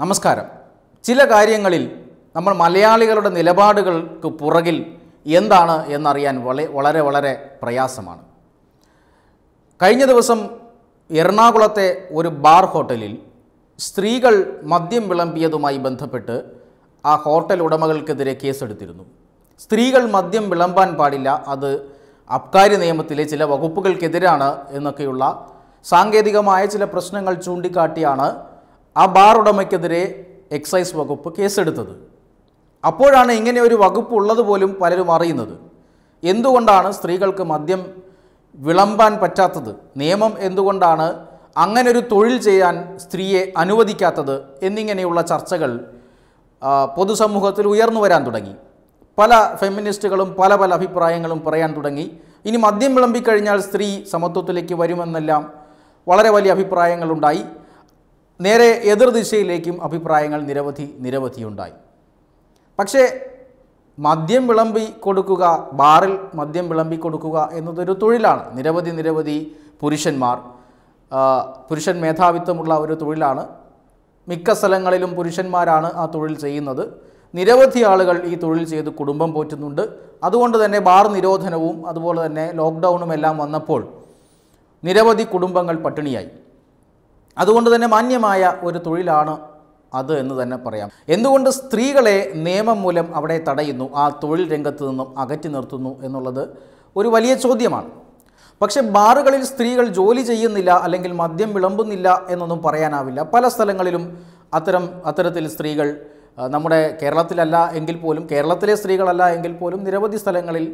നമസ്കാരം. ചില കാര്യങ്ങളിൽ നമ്മൾ മലയാളികളുടെ നിലപാടുകൾക്ക് പുറകിൽ എന്താണ് എന്നറിയാൻ വളരെ വളരെ വളരെ പ്രയാസമാണ്. കഴിഞ്ഞ ദിവസം എറണാകുളത്തെ ഒരു ബാർ ഹോട്ടലിൽ സ്ത്രീകൾ മദ്യം വിളമ്പിയതുമായി ബന്ധപ്പെട്ട് ആ ഹോട്ടൽ ഉടമകൾക്കെതിരെ കേസെടുത്തിരുന്നു. സ്ത്രീകൾ മദ്യം വിളമ്പാൻ പാടില്ല അത് അബ്കാരി നിയമത്തിലെ ചില വകുപ്പുകൾക്കെതിരാണ് എന്നൊക്കെയുള്ള സാങ്കേതികമായ ചില പ്രശ്നങ്ങൾ ചൂണ്ടിക്കാട്ടിയാണ് ആ ബാർ ഉടമയ്ക്കെതിരെ എക്സൈസ് വകുപ്പ് കേസെടുത്തത്. അപ്പോഴാണ് ഇങ്ങനെ ഒരു വകുപ്പ് ഉള്ളത് പോലും പലരും അറിയുന്നത്. എന്തുകൊണ്ടാണ് സ്ത്രീകൾക്ക് മദ്യം വിളമ്പാൻ പറ്റാത്തത്? നിയമം എന്തുകൊണ്ടാണ് അങ്ങനൊരു തൊഴിൽ ചെയ്യാൻ സ്ത്രീയെ അനുവദിക്കാത്തത്? എന്നിങ്ങനെയുള്ള ചർച്ചകൾ പൊതുസമൂഹത്തിൽ ഉയർന്നു വരാൻ തുടങ്ങി. പല ഫെമിനിസ്റ്റുകളും പല പല അഭിപ്രായങ്ങളും പറയാൻ തുടങ്ങി. ഇനി മദ്യം വിളമ്പിക്കഴിഞ്ഞാൽ സ്ത്രീ സമത്വത്തിലേക്ക് വരുമെന്നെല്ലാം വളരെ വലിയ അഭിപ്രായങ്ങളുണ്ടായി. നേരെ എതിർദിശയിലേക്കും അഭിപ്രായങ്ങൾ നിരവധി നിരവധിയുണ്ടായി. പക്ഷേ മദ്യം വിളമ്പി കൊടുക്കുക ബാറിൽ മദ്യം വിളമ്പി കൊടുക്കുക എന്നതൊരു തൊഴിലാണ്. നിരവധി നിരവധി പുരുഷന്മാർ പുരുഷൻ മേധാവിത്വമുള്ള ഒരു തൊഴിലാണ്. മിക്ക സ്ഥലങ്ങളിലും പുരുഷന്മാരാണ് ആ തൊഴിൽ ചെയ്യുന്നത്. നിരവധി ആളുകൾ ഈ തൊഴിൽ ചെയ്ത് കുടുംബം പോറ്റുന്നുണ്ട്. അതുകൊണ്ട് തന്നെ ബാർ നിരോധനവും അതുപോലെ തന്നെ ലോക്ക്ഡൗണും എല്ലാം വന്നപ്പോൾ നിരവധി കുടുംബങ്ങൾ പട്ടിണിയായി. അതുകൊണ്ട് തന്നെ മാന്യമായ ഒരു തൊഴിലാണ് അത് എന്ന് തന്നെ പറയാം. എന്തുകൊണ്ട് സ്ത്രീകളെ നിയമം മൂലം അവിടെ തടയുന്നു ആ തൊഴിൽ രംഗത്ത് നിന്നും അകറ്റി നിർത്തുന്നു എന്നുള്ളത് ഒരു വലിയ ചോദ്യമാണ്. പക്ഷേ ബാറുകളിൽ സ്ത്രീകൾ ജോലി ചെയ്യുന്നില്ല അല്ലെങ്കിൽ മദ്യം വിളമ്പുന്നില്ല എന്നൊന്നും പറയാനാവില്ല. പല സ്ഥലങ്ങളിലും അത്തരം അത്തരത്തിൽ സ്ത്രീകൾ നമ്മുടെ കേരളത്തിലല്ല എങ്കിൽ പോലും കേരളത്തിലെ സ്ത്രീകളല്ല എങ്കിൽ പോലും നിരവധി സ്ഥലങ്ങളിൽ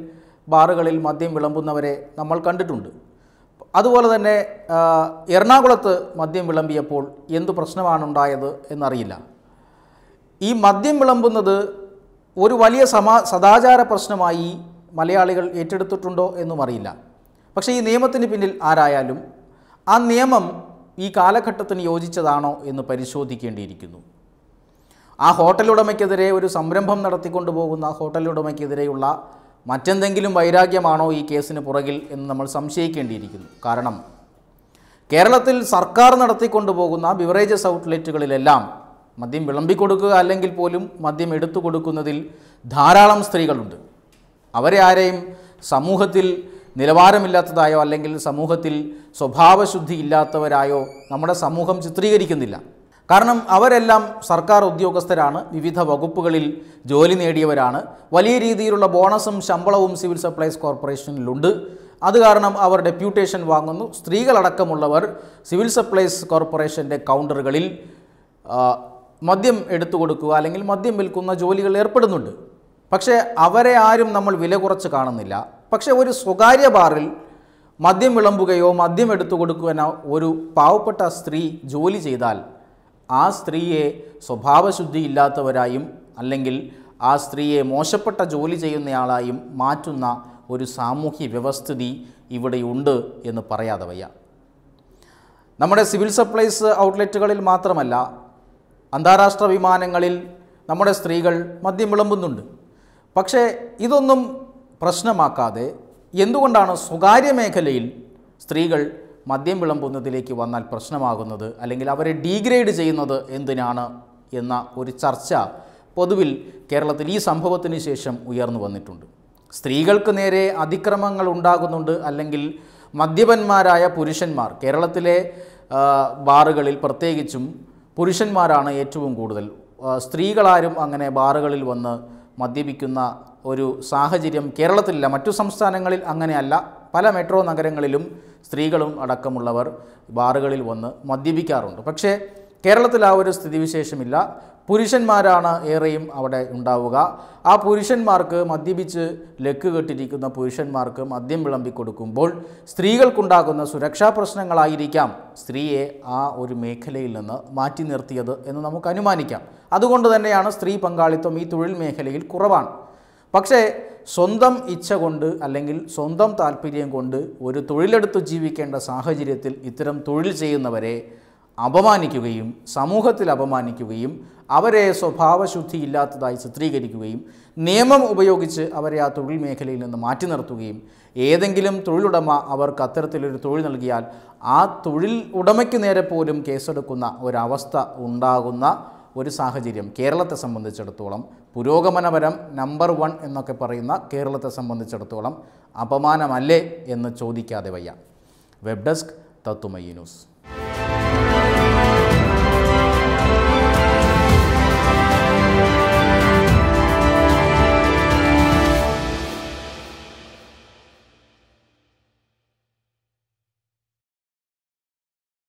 ബാറുകളിൽ മദ്യം വിളമ്പുന്നവരെ നമ്മൾ കണ്ടിട്ടുണ്ട്. അതുപോലെ തന്നെ എറണാകുളത്ത് മദ്യം വിളമ്പിയപ്പോൾ എന്ത് പ്രശ്നമാണ് ഉണ്ടായത് എന്നറിയില്ല. ഈ മദ്യം വിളമ്പുന്നത് ഒരു വലിയ സമാ സദാചാര പ്രശ്നമായി മലയാളികൾ ഏറ്റെടുത്തിട്ടുണ്ടോ എന്നും അറിയില്ല. പക്ഷേ ഈ നിയമത്തിന് പിന്നിൽ ആരായാലും ആ നിയമം ഈ കാലഘട്ടത്തിന് യോജിച്ചതാണോ എന്ന് പരിശോധിക്കേണ്ടിയിരിക്കുന്നു. ആ ഹോട്ടലുടമയ്ക്കെതിരെ ഒരു സംരംഭം നടത്തിക്കൊണ്ടു പോകുന്ന ഹോട്ടൽ ഉടമയ്ക്കെതിരെയുള്ള മറ്റെന്തെങ്കിലും വൈരാഗ്യമാണോ ഈ കേസിന് പുറകിൽ എന്ന് നമ്മൾ സംശയിക്കേണ്ടിയിരിക്കുന്നു. കാരണം കേരളത്തിൽ സർക്കാർ നടത്തിക്കൊണ്ടുപോകുന്ന ബിവറേജസ് ഔട്ട്ലെറ്റുകളിലെല്ലാം മദ്യം വിളമ്പിക്കൊടുക്കുക അല്ലെങ്കിൽ പോലും മദ്യം എടുത്തു കൊടുക്കുന്നതിൽ ധാരാളം സ്ത്രീകളുണ്ട്. അവരെ ആരെയും സമൂഹത്തിൽ നിലവാരമില്ലാത്തതായോ അല്ലെങ്കിൽ സമൂഹത്തിൽ സ്വഭാവശുദ്ധി ഇല്ലാത്തവരായോ നമ്മുടെ സമൂഹം ചിത്രീകരിക്കുന്നില്ല. കാരണം അവരെല്ലാം സർക്കാർ ഉദ്യോഗസ്ഥരാണ് വിവിധ വകുപ്പുകളിൽ ജോലി നേടിയവരാണ്. വലിയ രീതിയിലുള്ള ബോണസും ശമ്പളവും സിവിൽ സപ്ലൈസ് കോർപ്പറേഷനിലുണ്ട്. അത് കാരണം അവർ ഡെപ്യൂട്ടേഷൻ വാങ്ങുന്നു. സ്ത്രീകളടക്കമുള്ളവർ സിവിൽ സപ്ലൈസ് കോർപ്പറേഷന്റെ കൗണ്ടറുകളിൽ മദ്യം എടുത്തു കൊടുക്കുക അല്ലെങ്കിൽ മദ്യം വിൽക്കുന്ന ജോലികൾ ഏർപ്പെടുന്നുണ്ട്. പക്ഷേ അവരെ ആരും നമ്മൾ വില കുറച്ച് കാണുന്നില്ല. പക്ഷേ ഒരു സ്വകാര്യ ബാറിൽ മദ്യം വിളമ്പുകയോ മദ്യം എടുത്തു കൊടുക്കുവാനോ ഒരു പാവപ്പെട്ട സ്ത്രീ ജോലി ചെയ്താൽ ആ സ്ത്രീയെ സ്വഭാവശുദ്ധി ഇല്ലാത്തവരായും അല്ലെങ്കിൽ ആ സ്ത്രീയെ മോശപ്പെട്ട ജോലി ചെയ്യുന്നയാളായും മാറ്റുന്ന ഒരു സാമൂഹ്യ വ്യവസ്ഥിതി ഇവിടെയുണ്ട് എന്ന് പറയാതെ വയ്യ. നമ്മുടെ സിവിൽ സപ്ലൈസ് ഔട്ട്ലെറ്റുകളിൽ മാത്രമല്ല അന്താരാഷ്ട്ര വിമാനങ്ങളിൽ നമ്മുടെ സ്ത്രീകൾ മദ്യം വിളമ്പുന്നുണ്ട്. പക്ഷേ ഇതൊന്നും പ്രശ്നമാക്കാതെ എന്തുകൊണ്ടാണ് സ്വകാര്യ മേഖലയിൽ സ്ത്രീകൾ മദ്യം വിളമ്പുന്നതിലേക്ക് വന്നാൽ പ്രശ്നമാകുന്നത് അല്ലെങ്കിൽ അവരെ ഡീഗ്രേഡ് ചെയ്യുന്നത് എന്തിനാണ് എന്ന ഒരു ചർച്ച പൊതുവിൽ കേരളത്തിൽ ഈ സംഭവത്തിന് ശേഷം ഉയർന്നു വന്നിട്ടുണ്ട്. സ്ത്രീകൾക്ക് നേരെ അതിക്രമങ്ങൾ ഉണ്ടാകുന്നുണ്ട് അല്ലെങ്കിൽ മദ്യപന്മാരായ പുരുഷന്മാർ കേരളത്തിലെ ബാറുകളിൽ പ്രത്യേകിച്ചും പുരുഷന്മാരാണ് ഏറ്റവും കൂടുതൽ. സ്ത്രീകളാരും അങ്ങനെ ബാറുകളിൽ വന്ന് മദ്യപിക്കുന്ന ഒരു സാഹചര്യം കേരളത്തിലില്ല. മറ്റു സംസ്ഥാനങ്ങളിൽ അങ്ങനെയല്ല. പല മെട്രോ നഗരങ്ങളിലും സ്ത്രീകളും അടക്കമുള്ളവർ ബാറുകളിൽ വന്ന് മദ്യപിക്കാറുണ്ട്. പക്ഷേ കേരളത്തിൽ ആ ഒരു സ്ഥിതിവിശേഷമില്ല. പുരുഷന്മാരാണ് ഏറെയും അവിടെ ഉണ്ടാവുക. ആ പുരുഷന്മാർക്ക് മദ്യപിച്ച് ലക്ക് കെട്ടിരിക്കുന്ന പുരുഷന്മാർക്ക് മദ്യം വിളമ്പി കൊടുക്കുമ്പോൾ സ്ത്രീകൾക്കുണ്ടാകുന്ന സുരക്ഷാ പ്രശ്നങ്ങളായിരിക്കാം സ്ത്രീയെ ആ ഒരു മേഖലയിൽ നിന്ന് മാറ്റി നിർത്തിയത് എന്ന് നമുക്ക് അനുമാനിക്കാം. അതുകൊണ്ട് തന്നെയാണ് സ്ത്രീ പങ്കാളിത്തം ഈ തൊഴിൽ മേഖലയിൽ കുറവാണ്. പക്ഷേ സ്വന്തം ഇച്ഛ കൊണ്ട് അല്ലെങ്കിൽ സ്വന്തം താല്പര്യം കൊണ്ട് ഒരു തൊഴിലെടുത്ത് ജീവിക്കേണ്ട സാഹചര്യത്തിൽ ഇത്തരം തൊഴിൽ ചെയ്യുന്നവരെ അപമാനിക്കുകയും സമൂഹത്തിൽ അപമാനിക്കുകയും അവരെ സ്വഭാവശുദ്ധി ഇല്ലാത്തതായി ചിത്രീകരിക്കുകയും നിയമം ഉപയോഗിച്ച് അവരെ ആ തൊഴിൽ മേഖലയിൽ നിന്ന് മാറ്റി നിർത്തുകയും ഏതെങ്കിലും തൊഴിലുടമ അവർക്ക് അത്തരത്തിലൊരു തൊഴിൽ നൽകിയാൽ ആ തൊഴിൽ ഉടമയ്ക്ക് നേരെ പോലും കേസെടുക്കുന്ന ഒരവസ്ഥ ഉണ്ടാകുന്ന ഒരു സാഹചര്യം കേരളത്തെ സംബന്ധിച്ചിടത്തോളം പുരോഗമനപരം നമ്പർ വൺ എന്നൊക്കെ പറയുന്ന കേരളത്തെ സംബന്ധിച്ചിടത്തോളം അപമാനമല്ലേ എന്ന് ചോദിക്കാതെ വയ്യ. വെബ് ഡെസ്ക് തത്തുമയി ന്യൂസ്.